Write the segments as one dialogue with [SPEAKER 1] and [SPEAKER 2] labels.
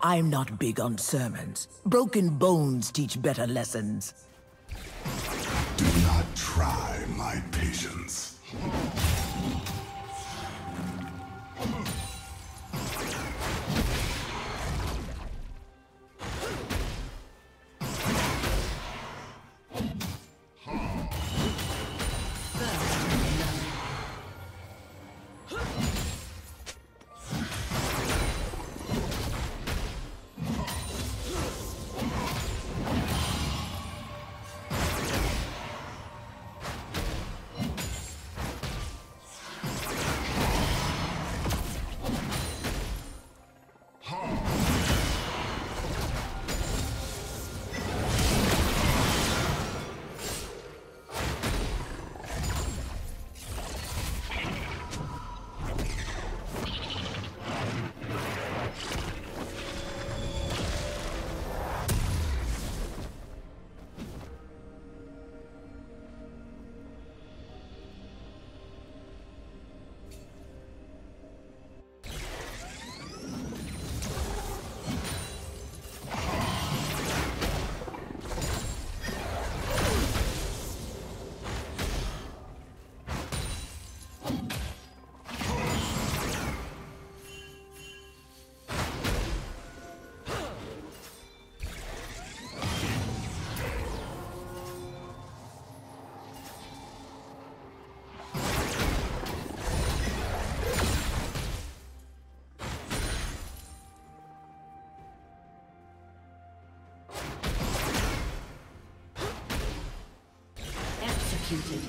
[SPEAKER 1] I'm not big on sermons. Broken bones teach better lessons.
[SPEAKER 2] Do not try my patience.
[SPEAKER 3] Executed.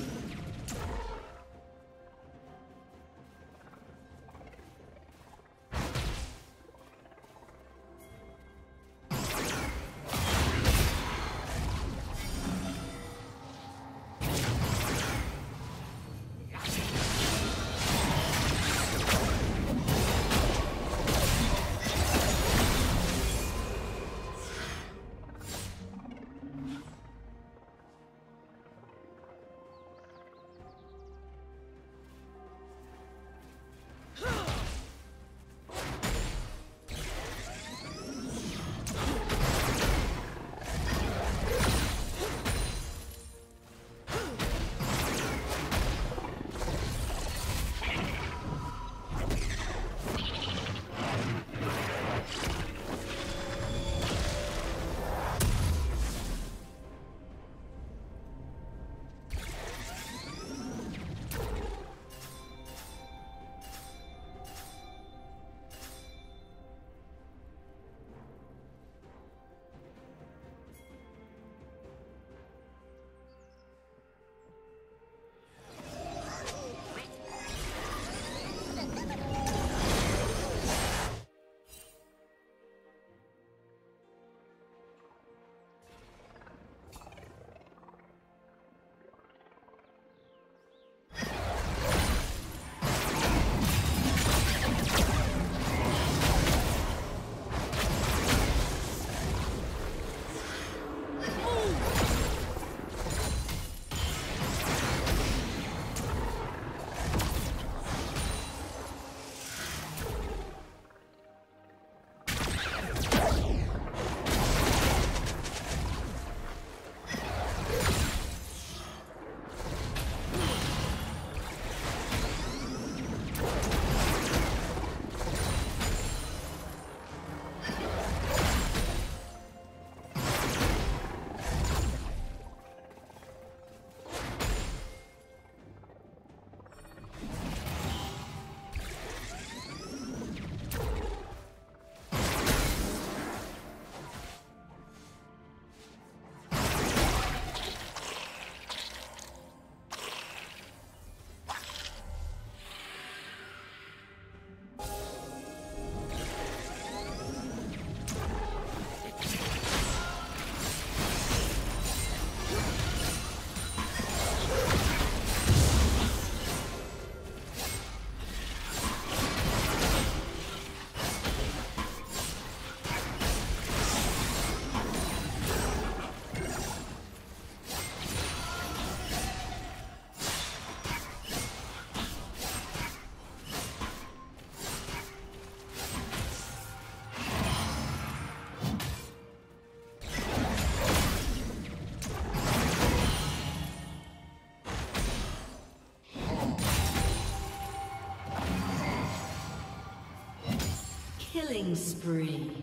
[SPEAKER 3] Killing spree.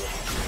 [SPEAKER 3] Yeah.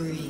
[SPEAKER 3] Spree.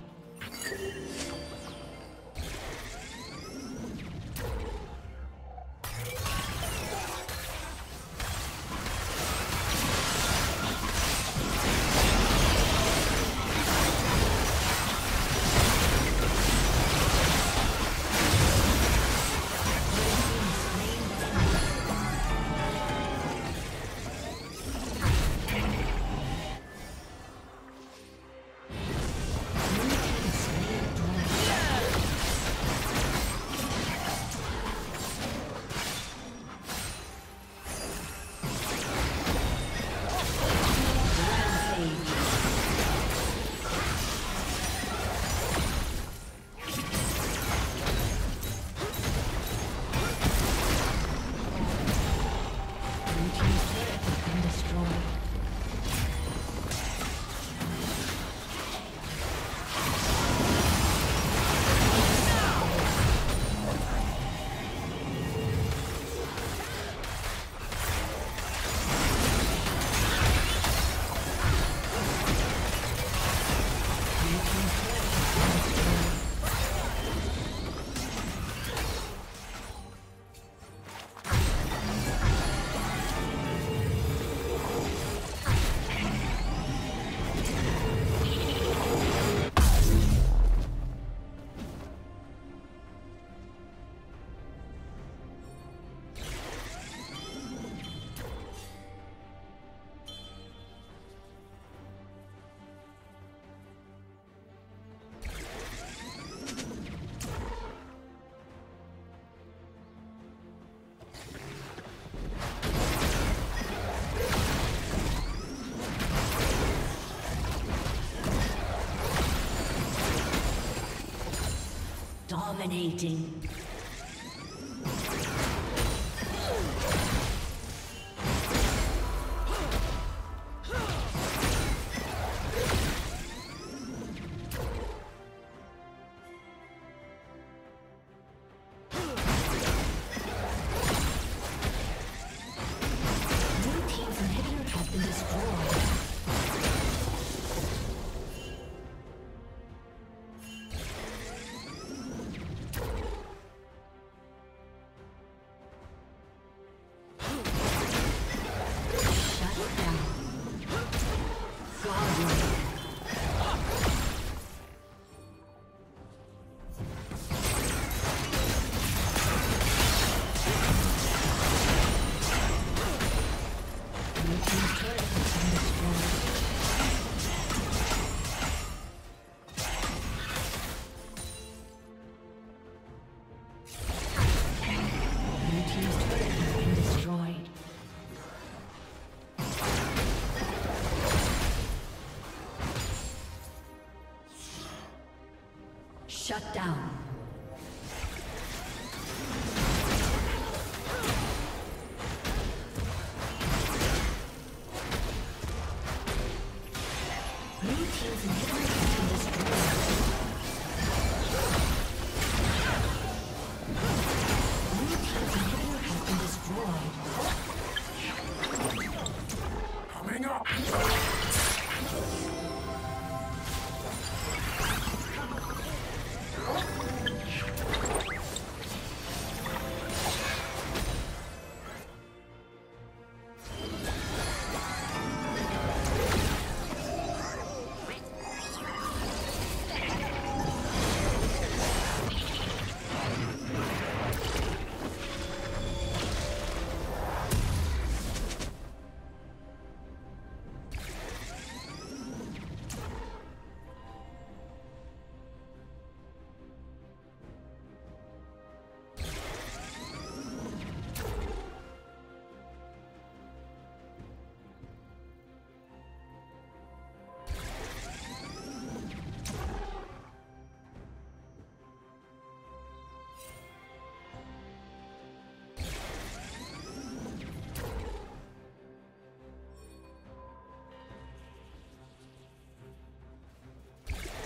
[SPEAKER 3] Dominating. Shut down.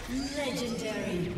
[SPEAKER 3] Legendary.